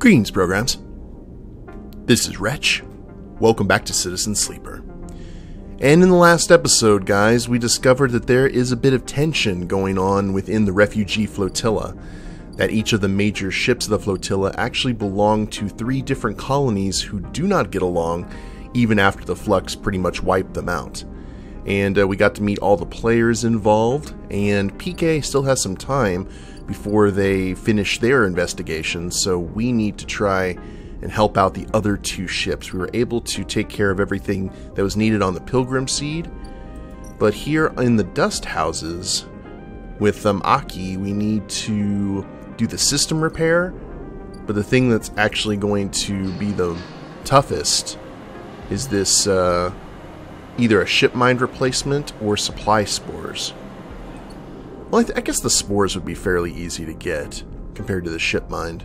Greetings, programs. This is Wretch. Welcome back to Citizen Sleeper. And in the last episode, guys, we discovered that there is a bit of tension going on within the refugee flotilla. That each of the major ships of the flotilla actually belong to three different colonies who do not get along, even after the Flux pretty much wiped them out. And uh, we got to meet all the players involved, and PK still has some time before they finish their investigation, so we need to try and help out the other two ships. We were able to take care of everything that was needed on the Pilgrim Seed, but here in the Dust Houses with um, Aki, we need to do the system repair, but the thing that's actually going to be the toughest is this uh, either a ship mind replacement or supply spores. Well, I, I, guess the spores would be fairly easy to get compared to the ship mind.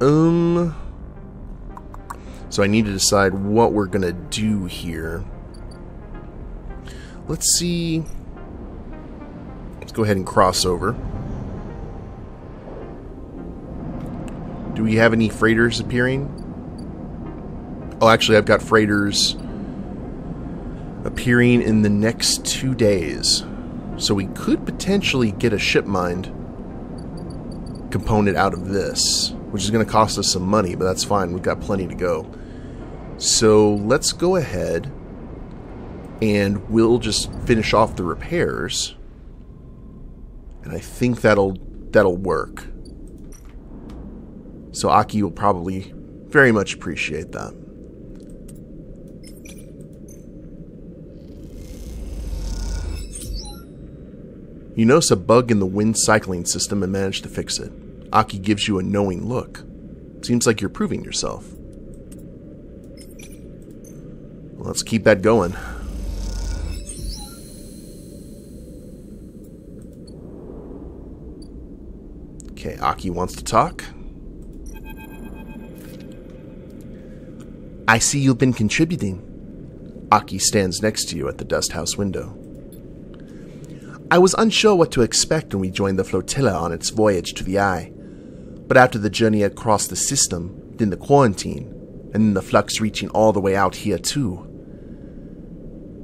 Um, so I need to decide what we're gonna do here. Let's see. Let's go ahead and cross over. Do we have any freighters appearing? Oh, actually, I've got freighters appearing in the next two days. So we could potentially get a ship mind component out of this, which is going to cost us some money, but that's fine. We've got plenty to go. So let's go ahead and we'll just finish off the repairs. And I think that'll that'll work. So Aki will probably very much appreciate that. You notice a bug in the wind cycling system and manage to fix it. Aki gives you a knowing look. Seems like you're proving yourself. let's keep that going. Okay, Aki wants to talk. I see you've been contributing. Aki stands next to you at the dust house window. I was unsure what to expect when we joined the flotilla on its voyage to the Eye. But after the journey across the system, then the quarantine, and then the flux reaching all the way out here too.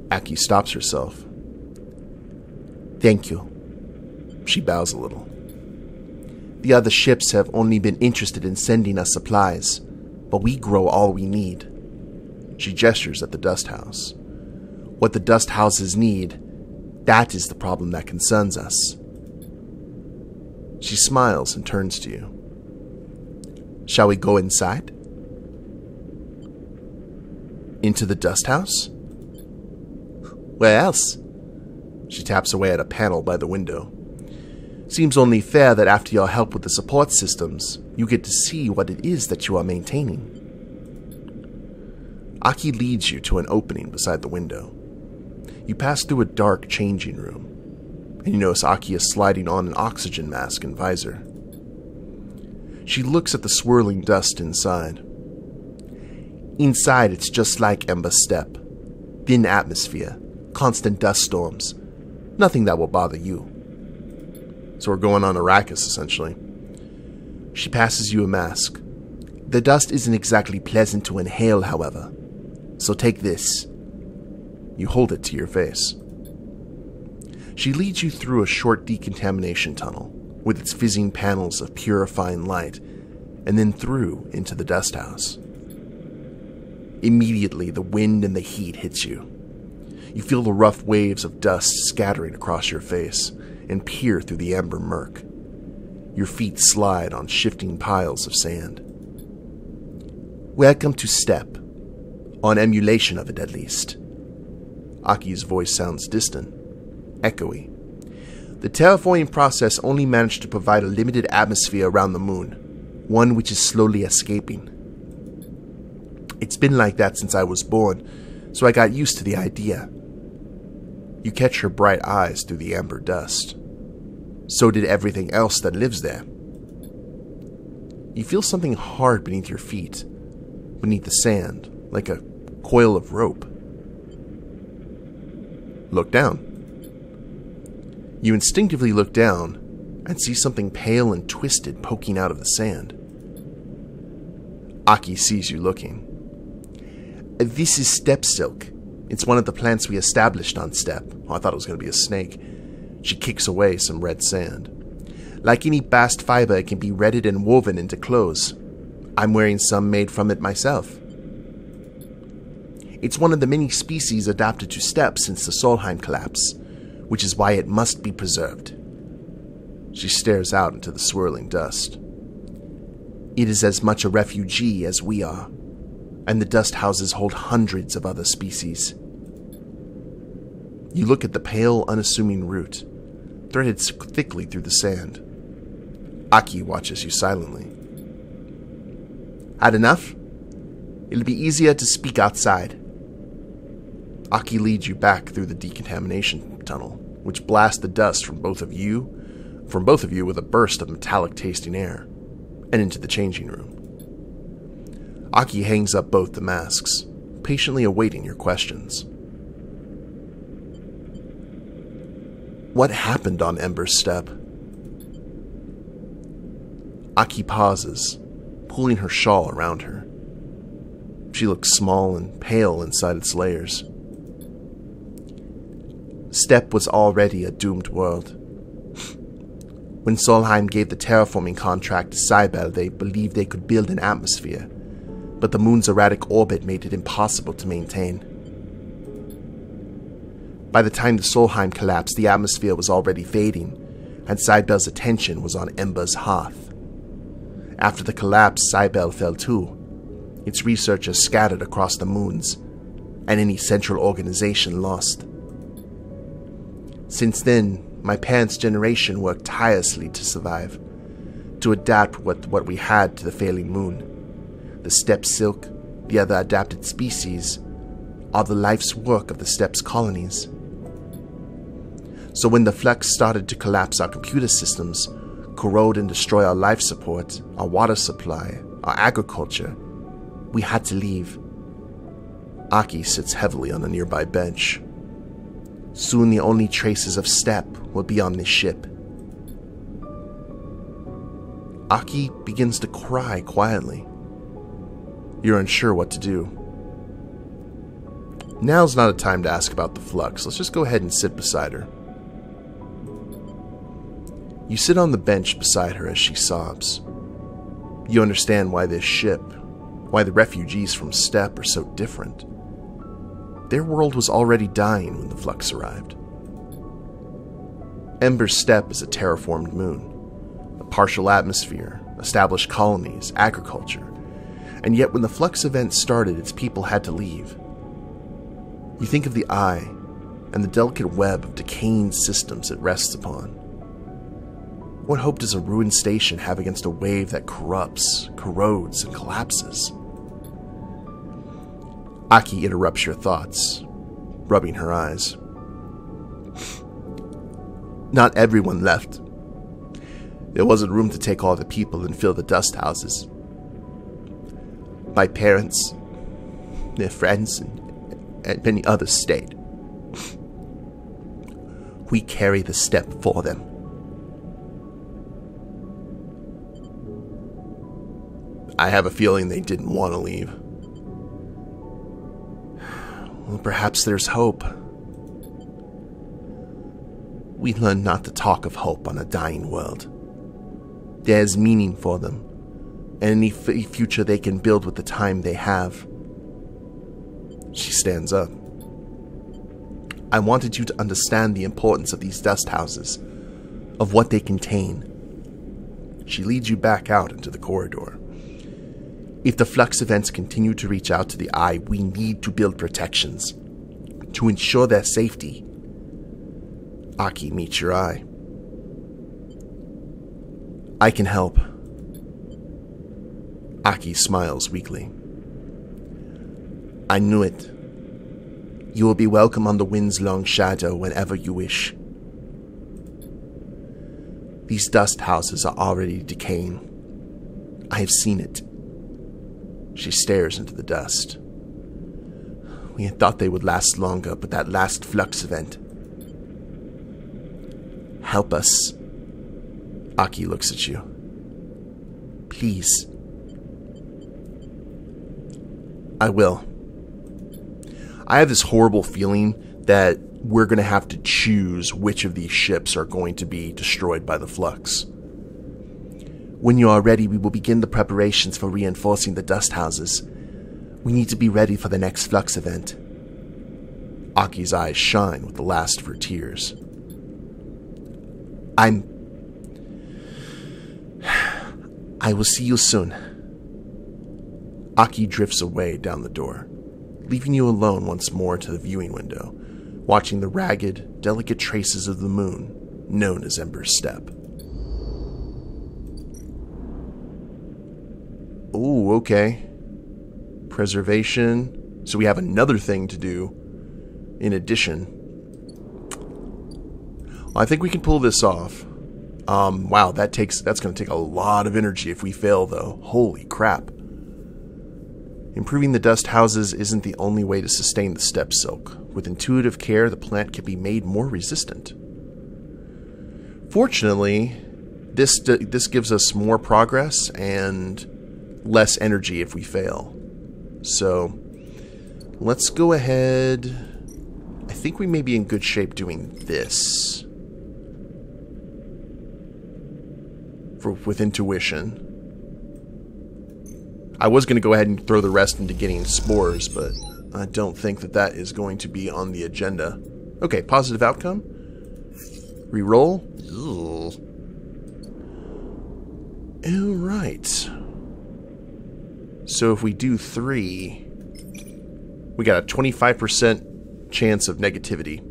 Aki stops herself. Thank you. She bows a little. The other ships have only been interested in sending us supplies, but we grow all we need. She gestures at the dust house. What the dust houses need that is the problem that concerns us. She smiles and turns to you. Shall we go inside? Into the dust house? Where else? She taps away at a panel by the window. Seems only fair that after your help with the support systems, you get to see what it is that you are maintaining. Aki leads you to an opening beside the window. You pass through a dark changing room, and you notice Aki is sliding on an oxygen mask and visor. She looks at the swirling dust inside. Inside, it's just like Ember Step Thin atmosphere, constant dust storms. Nothing that will bother you. So we're going on Arrakis, essentially. She passes you a mask. The dust isn't exactly pleasant to inhale, however. So take this. You hold it to your face. She leads you through a short decontamination tunnel with its fizzing panels of purifying light, and then through into the dust house. Immediately, the wind and the heat hits you. You feel the rough waves of dust scattering across your face and peer through the amber murk. Your feet slide on shifting piles of sand. Welcome to Step, on emulation of it at least. Aki's voice sounds distant, echoey. The terraforming process only managed to provide a limited atmosphere around the moon, one which is slowly escaping. It's been like that since I was born, so I got used to the idea. You catch her bright eyes through the amber dust. So did everything else that lives there. You feel something hard beneath your feet, beneath the sand, like a coil of rope. Look down. You instinctively look down and see something pale and twisted poking out of the sand. Aki sees you looking. This is step silk. It's one of the plants we established on step. Oh, I thought it was going to be a snake. She kicks away some red sand. Like any bast fiber, it can be retted and woven into clothes. I'm wearing some made from it myself. It's one of the many species adapted to steppe since the Solheim collapse, which is why it must be preserved. She stares out into the swirling dust. It is as much a refugee as we are, and the dust houses hold hundreds of other species. You look at the pale, unassuming root, threaded thickly through the sand. Aki watches you silently. Had enough? It'll be easier to speak outside. Aki leads you back through the decontamination tunnel, which blasts the dust from both of you from both of you with a burst of metallic tasting air, and into the changing room. Aki hangs up both the masks, patiently awaiting your questions. What happened on Ember's step? Aki pauses, pulling her shawl around her. She looks small and pale inside its layers. Steppe was already a doomed world. When Solheim gave the terraforming contract to Cybele, they believed they could build an atmosphere, but the moon's erratic orbit made it impossible to maintain. By the time the Solheim collapsed, the atmosphere was already fading, and Cybele's attention was on Ember's hearth. After the collapse, Cybele fell too. Its researchers scattered across the moons, and any central organization lost. Since then, my parents' generation worked tirelessly to survive, to adapt what, what we had to the failing moon. The steppe silk, the other adapted species, are the life's work of the steppe's colonies. So when the flux started to collapse our computer systems, corrode and destroy our life support, our water supply, our agriculture, we had to leave. Aki sits heavily on a nearby bench. Soon the only traces of steppe will be on this ship. Aki begins to cry quietly. You're unsure what to do. Now's not a time to ask about the flux. Let's just go ahead and sit beside her. You sit on the bench beside her as she sobs. You understand why this ship, why the refugees from Steppe are so different. Their world was already dying when the flux arrived. Ember's Steppe is a terraformed moon, a partial atmosphere, established colonies, agriculture, and yet when the flux event started, its people had to leave. You think of the eye and the delicate web of decaying systems it rests upon. What hope does a ruined station have against a wave that corrupts, corrodes, and collapses? Aki interrupts your thoughts, rubbing her eyes. Not everyone left. There wasn't room to take all the people and fill the dust houses. My parents, their friends, and, and many others stayed. We carry the step for them. I have a feeling they didn't want to leave. Well, perhaps there's hope. We learn not to talk of hope on a dying world. There's meaning for them, and any f- future they can build with the time they have. She stands up. I wanted you to understand the importance of these dust houses, of what they contain. She leads you back out into the corridor. If the flux events continue to reach out to the eye, we need to build protections to ensure their safety. Aki meets your eye. I can help. Aki smiles weakly. I knew it. You will be welcome on the wind's long shadow whenever you wish. These dust houses are already decaying. I have seen it. She stares into the dust. We had thought they would last longer, but that last flux event. Help us. Aki looks at you. Please. I will. I have this horrible feeling that we're going to have to choose which of these ships are going to be destroyed by the flux. When you are ready, we will begin the preparations for reinforcing the dust houses. We need to be ready for the next flux event. Aki's eyes shine with the last of her tears. I'm. I will see you soon. Aki drifts away down the door, leaving you alone once more to the viewing window, watching the ragged, delicate traces of the moon known as Ember's Step. Oh, okay. Preservation. So we have another thing to do in addition. I think we can pull this off. Um, wow, that takes that's going to take a lot of energy if we fail, though. Holy crap. Improving the dust houses isn't the only way to sustain the step silk. With intuitive care, the plant can be made more resistant. Fortunately, this this gives us more progress and less energy if we fail. So, let's go ahead. I think we may be in good shape doing this. For, with intuition. I was going to go ahead and throw the rest into getting spores, but I don't think that that is going to be on the agenda. Okay, positive outcome. Reroll. Alright. So if we do three, we got a 25% chance of negativity.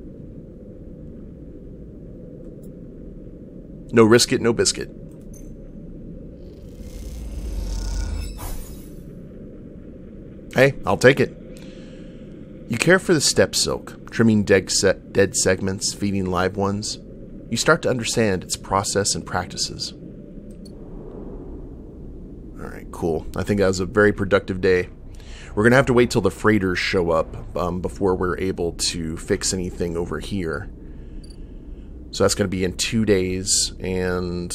No risk it, no biscuit. Hey, I'll take it. You care for the step silk, trimming dead, se dead segments, feeding live ones. You start to understand its process and practices. Cool. I think that was a very productive day. We're going to have to wait till the freighters show up um, before we're able to fix anything over here. So that's going to be in two days, and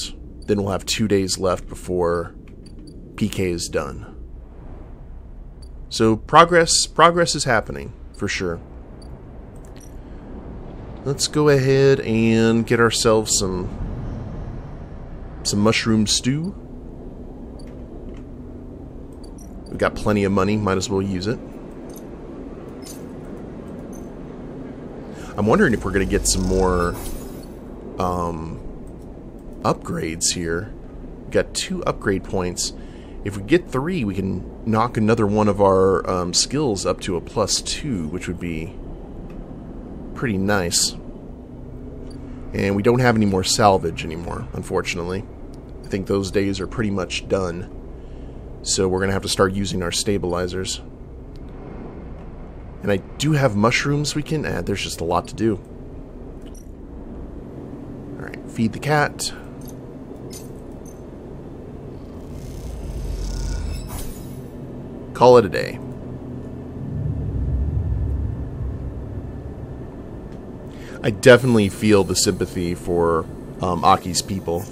then we'll have two days left before PK is done. So progress progress is happening for sure. Let's go ahead and get ourselves some some mushroom stew. We've got plenty of money, might as well use it. I'm wondering if we're going to get some more um, upgrades here. We've got two upgrade points. If we get three, we can knock another one of our um, skills up to a plus two, which would be pretty nice. And we don't have any more salvage anymore, unfortunately. I think those days are pretty much done. So we're going to have to start using our stabilizers. And I do have mushrooms we can add. There's just a lot to do. Alright, feed the cat. Call it a day. I definitely feel the sympathy for um, Aki's people.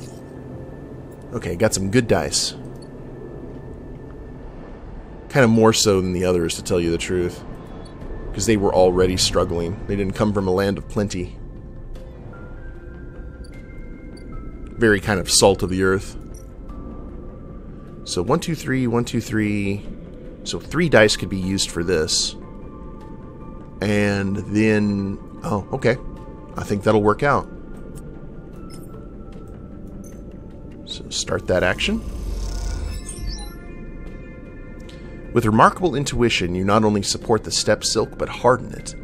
Okay, got some good dice. Kind of more so than the others, to tell you the truth. Because they were already struggling. They didn't come from a land of plenty. Very kind of salt of the earth. So, one, two, three, one, two, three. So three dice could be used for this. And then... Oh, okay. I think that'll work out. So start that action. With remarkable intuition, you not only support the step silk, but harden it.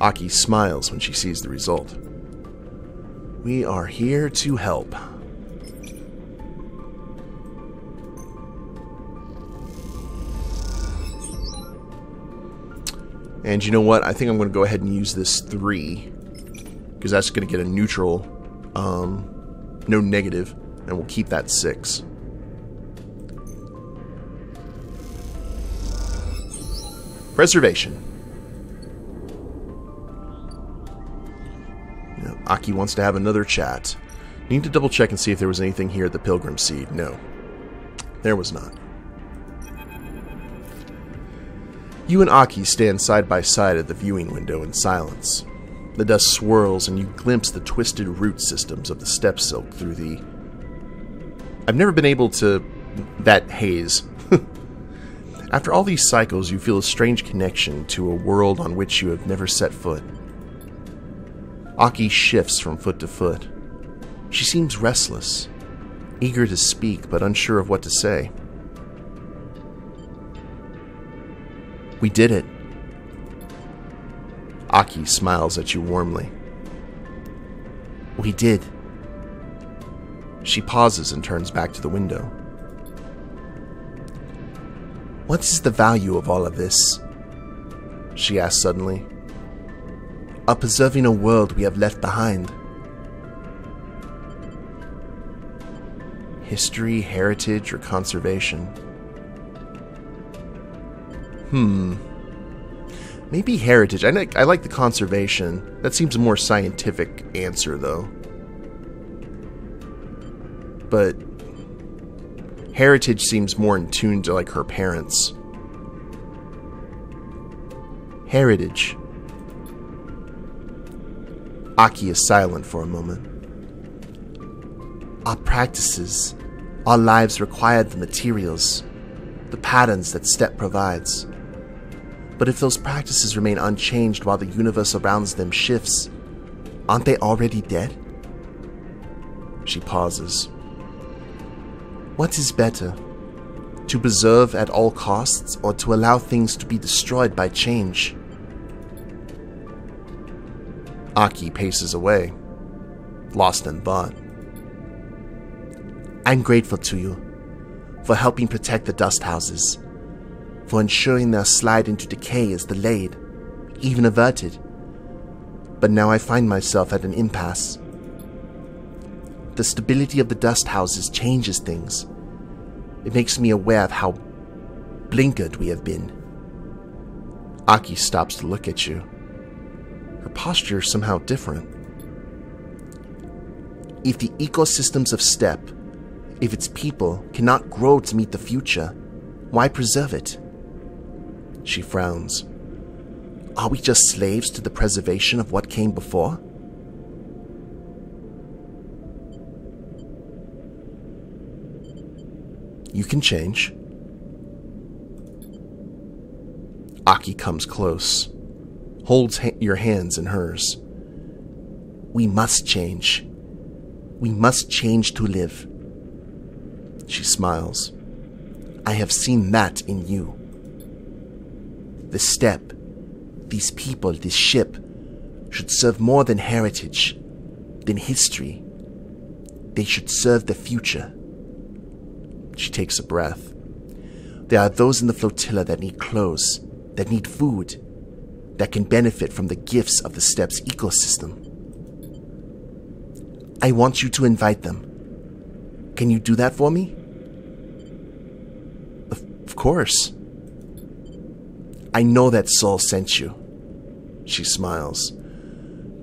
Aki smiles when she sees the result. We are here to help. And you know what? I think I'm going to go ahead and use this 3. Because that's going to get a neutral, um, no negative, and we'll keep that 6. Preservation. Aki wants to have another chat. Need to double check and see if there was anything here at the Pilgrim Seed. No. There was not. You and Aki stand side by side at the viewing window in silence. The dust swirls and you glimpse the twisted root systems of the step silk through the. I've never been able to. that haze. After all these cycles, you feel a strange connection to a world on which you have never set foot. Aki shifts from foot to foot. She seems restless, eager to speak but unsure of what to say. We did it. Aki smiles at you warmly. We did. She pauses and turns back to the window. What is the value of all of this? She asked suddenly. Of preserving a world we have left behind. History, heritage, or conservation? Hmm. Maybe heritage. I like, I like the conservation. That seems a more scientific answer, though. But heritage seems more in tune to like her parents. Heritage. Aki is silent for a moment. Our practices, our lives required the materials, the patterns that STEP provides. But if those practices remain unchanged while the universe around them shifts, aren't they already dead? She pauses. What is better? To preserve at all costs or to allow things to be destroyed by change? Aki paces away, lost in thought. I'm grateful to you for helping protect the dust houses for ensuring their slide into decay is delayed, even averted. But now I find myself at an impasse. The stability of the dust houses changes things. It makes me aware of how blinkered we have been. Aki stops to look at you. Her posture is somehow different. If the ecosystems of steppe, if its people cannot grow to meet the future, why preserve it? She frowns. Are we just slaves to the preservation of what came before? You can change. Aki comes close, holds ha- your hands in hers. We must change. We must change to live. She smiles. I have seen that in you the steppe, these people, this ship, should serve more than heritage, than history. They should serve the future. She takes a breath. There are those in the flotilla that need clothes, that need food, that can benefit from the gifts of the steppe's ecosystem. I want you to invite them. Can you do that for me? Of, of course. I know that Saul sent you. She smiles.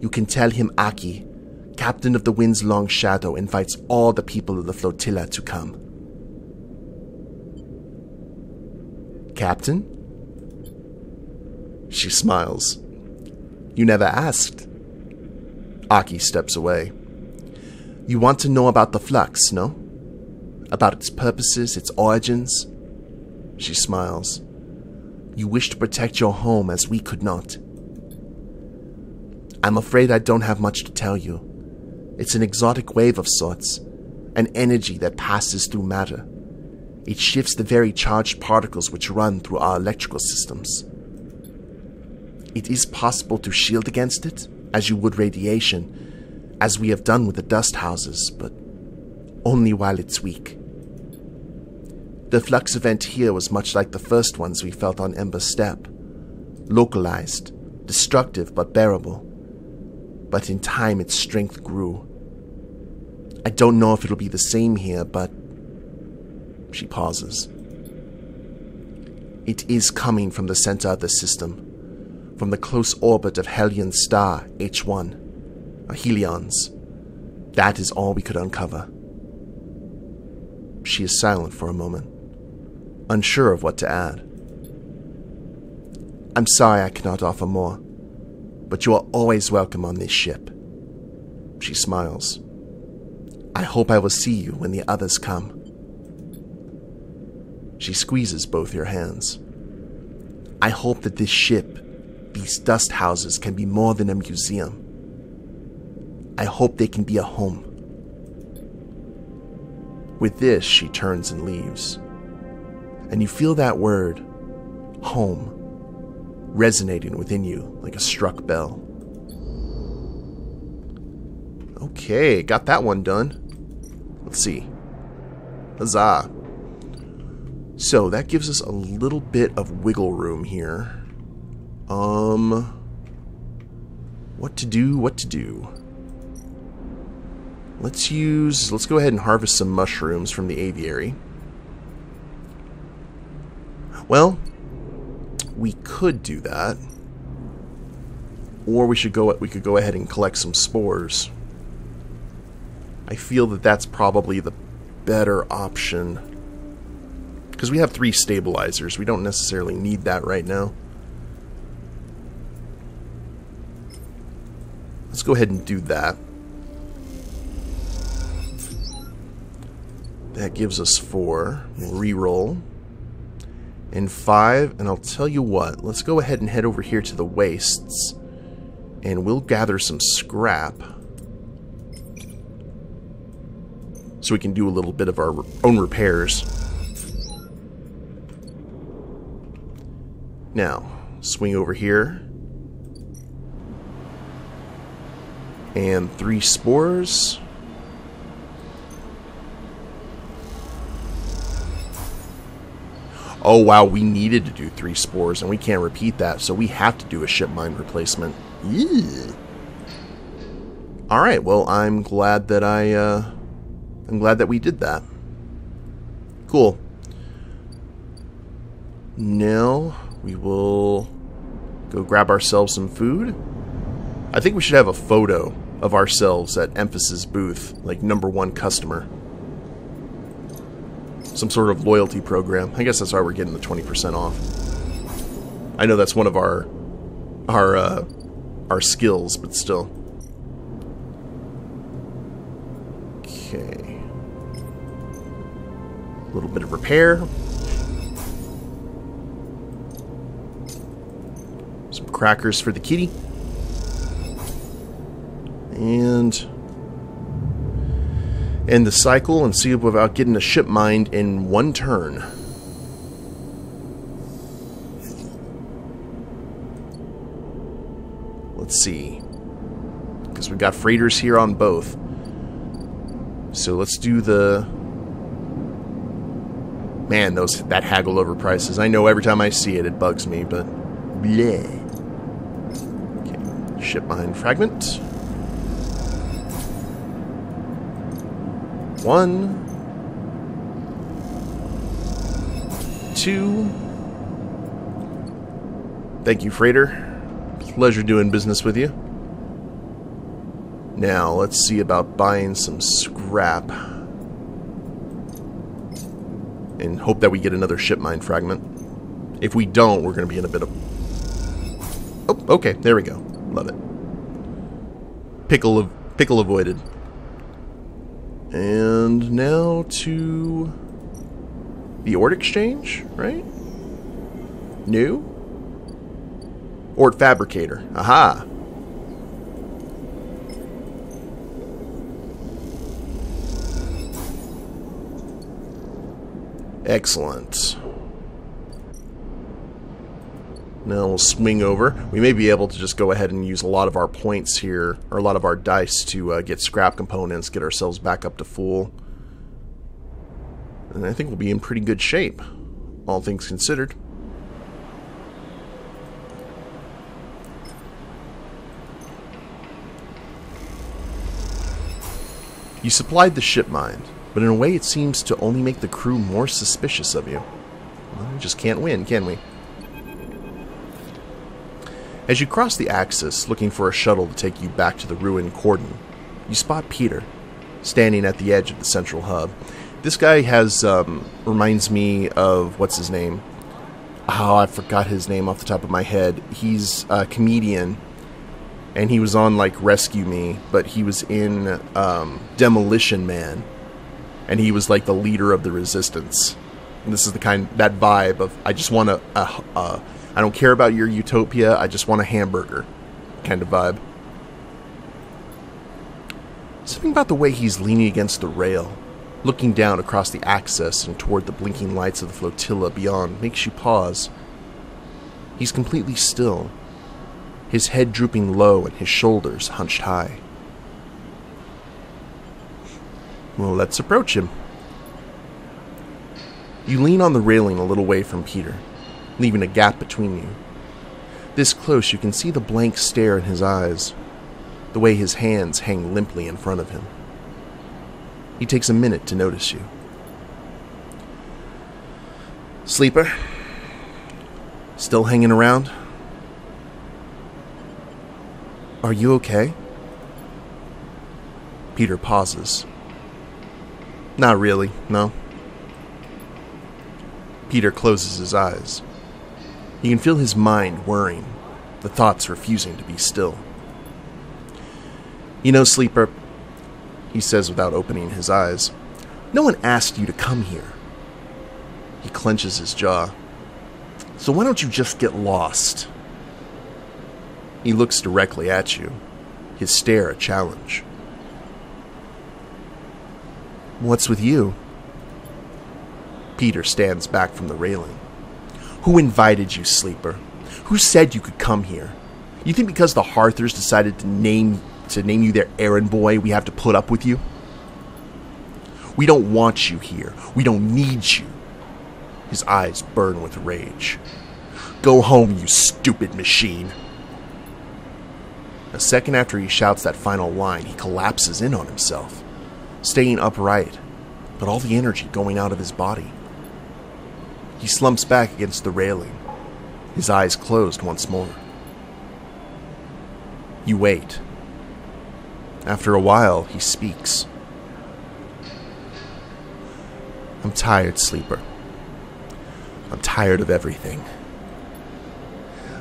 You can tell him Aki, captain of the wind's long shadow, invites all the people of the flotilla to come. Captain? She smiles. You never asked. Aki steps away. You want to know about the flux, no? About its purposes, its origins? She smiles. You wish to protect your home as we could not. I'm afraid I don't have much to tell you. It's an exotic wave of sorts, an energy that passes through matter. It shifts the very charged particles which run through our electrical systems. It is possible to shield against it, as you would radiation, as we have done with the dust houses, but only while it's weak. The flux event here was much like the first ones we felt on Ember Step localized, destructive but bearable. But in time, its strength grew. I don't know if it'll be the same here, but. She pauses. It is coming from the center of the system, from the close orbit of Hellion's star, H1, or Helion's. That is all we could uncover. She is silent for a moment unsure of what to add. I'm sorry I cannot offer more, but you are always welcome on this ship. She smiles. I hope I will see you when the others come. She squeezes both your hands. I hope that this ship, these dust houses, can be more than a museum. I hope they can be a home. With this, she turns and leaves. And you feel that word, home, resonating within you like a struck bell. Okay, got that one done. Let's see. Huzzah. So that gives us a little bit of wiggle room here. Um, what to do, what to do. Let's use, let's go ahead and harvest some mushrooms from the aviary. Well, we could do that. Or we should go, we could go ahead and collect some spores. I feel that that's probably the better option. Because we have three stabilizers. We don't necessarily need that right now. Let's go ahead and do that. That gives us four. We'll re-roll. And five, and I'll tell you what, let's go ahead and head over here to the wastes. And we'll gather some scrap. So we can do a little bit of our own repairs. Now, swing over here. And three spores. Oh wow, we needed to do three spores and we can't repeat that, so we have to do a ship mind replacement. Alright, well I'm glad that I uh I'm glad that we did that. Cool. Now we will go grab ourselves some food. I think we should have a photo of ourselves at Emphasis booth, like number one customer. Some sort of loyalty program. I guess that's why we're getting the 20% off. I know that's one of our our uh, our skills, but still. Okay. A little bit of repair. Crackers for the kitty. And end the cycle and see if without getting a ship mind in one turn. Let's see. Because we've got freighters here on both. So let's do the... Man, those that haggle over prices. I know every time I see it, it bugs me, but... Bleh. Ship mind fragment. One. Two. Thank you, freighter. Pleasure doing business with you. Now, let's see about buying some scrap. And hope that we get another ship mind fragment. If we don't, we're going to be in a bit of... Oh, okay, there we go. Love it. Pickle of pickle avoided. And now to the Ord Exchange, right? New? Ord Fabricator. Aha! Excellent. Now we'll swing over. We may be able to just go ahead and use a lot of our points here, or a lot of our dice to uh, get scrap components, get ourselves back up to full. And I think we'll be in pretty good shape, all things considered. You supplied the ship mind, but in a way it seems to only make the crew more suspicious of you. Well, we just can't win, can we? As you cross the axis, looking for a shuttle to take you back to the ruined cordon, you spot Peter, standing at the edge of the central hub. This guy has um, reminds me of what's his name, oh, I forgot his name off the top of my head. He's a comedian, and he was on like Rescue Me, but he was in um, Demolition Man, and he was like the leader of the resistance. And this is the kind that vibe of I just want a, a, a I don't care about your utopia. I just want a hamburger, kind of vibe. Something about the way he's leaning against the rail, looking down across the axis and toward the blinking lights of the flotilla beyond, makes you pause. He's completely still, his head drooping low and his shoulders hunched high. Well, let's approach him. You lean on the railing a little way from Peter, leaving a gap between you. This close, you can see the blank stare in his eyes, the way his hands hang limply in front of him. He takes a minute to notice you. Sleeper? Still hanging around? Are you okay? Peter pauses. Not really, no. Peter closes his eyes. You can feel his mind whirring, the thoughts refusing to be still. You know, Sleeper, he says without opening his eyes, no one asked you to come here. He clenches his jaw. So why don't you just get lost? He looks directly at you, his stare a challenge. What's with you? Peter stands back from the railing. Who invited you, sleeper? Who said you could come here? You think because the Harthers decided to name to name you their errand boy, we have to put up with you? We don't want you here. We don't need you. His eyes burn with rage. Go home, you stupid machine. A second after he shouts that final line, he collapses in on himself, staying upright, but all the energy going out of his body. He slumps back against the railing, his eyes closed once more. You wait. After a while, he speaks. I'm tired, sleeper. I'm tired of everything.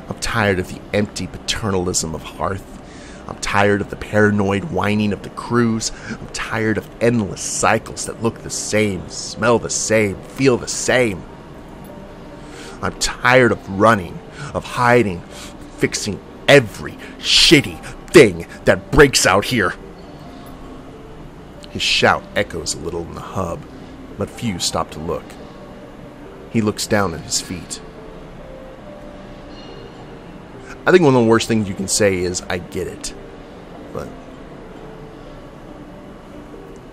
I'm tired of the empty paternalism of Hearth. I'm tired of the paranoid whining of the crews. I'm tired of endless cycles that look the same, smell the same, feel the same. I'm tired of running, of hiding, fixing every shitty thing that breaks out here. His shout echoes a little in the hub, but few stop to look. He looks down at his feet. I think one of the worst things you can say is, I get it. But.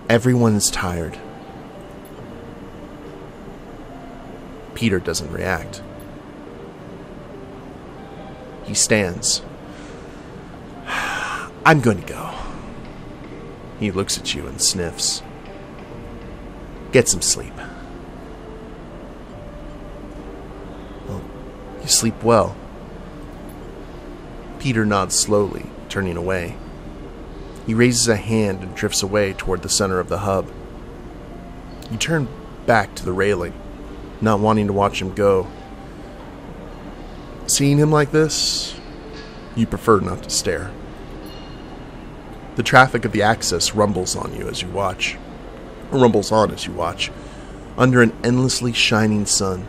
Everyone's tired. Peter doesn't react. He stands. I'm going to go. He looks at you and sniffs. Get some sleep. Well, you sleep well. Peter nods slowly, turning away. He raises a hand and drifts away toward the center of the hub. You turn back to the railing, not wanting to watch him go. Seeing him like this, you prefer not to stare. The traffic of the axis rumbles on you as you watch, rumbles on as you watch, under an endlessly shining sun.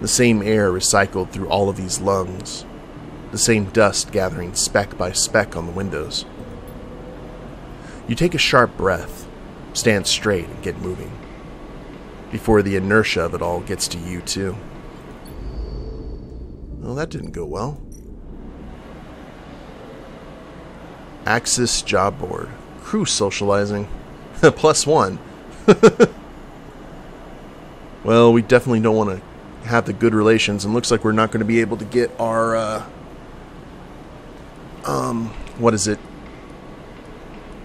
The same air recycled through all of these lungs, the same dust gathering speck by speck on the windows. You take a sharp breath, stand straight, and get moving, before the inertia of it all gets to you, too. Well, that didn't go well. Axis Job Board. Crew socializing. Plus one. well, we definitely don't want to have the good relations, and looks like we're not going to be able to get our, uh, um, what is it?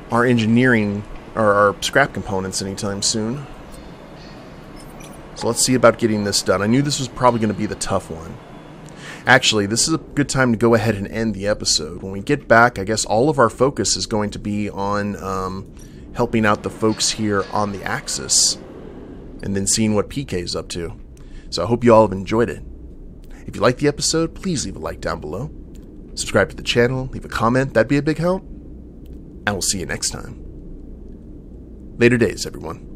Our engineering, or our scrap components anytime soon. So let's see about getting this done. I knew this was probably going to be the tough one. Actually, this is a good time to go ahead and end the episode. When we get back, I guess all of our focus is going to be on um, helping out the folks here on the Axis and then seeing what PK is up to. So I hope you all have enjoyed it. If you liked the episode, please leave a like down below. Subscribe to the channel, leave a comment, that'd be a big help. And we'll see you next time. Later days, everyone.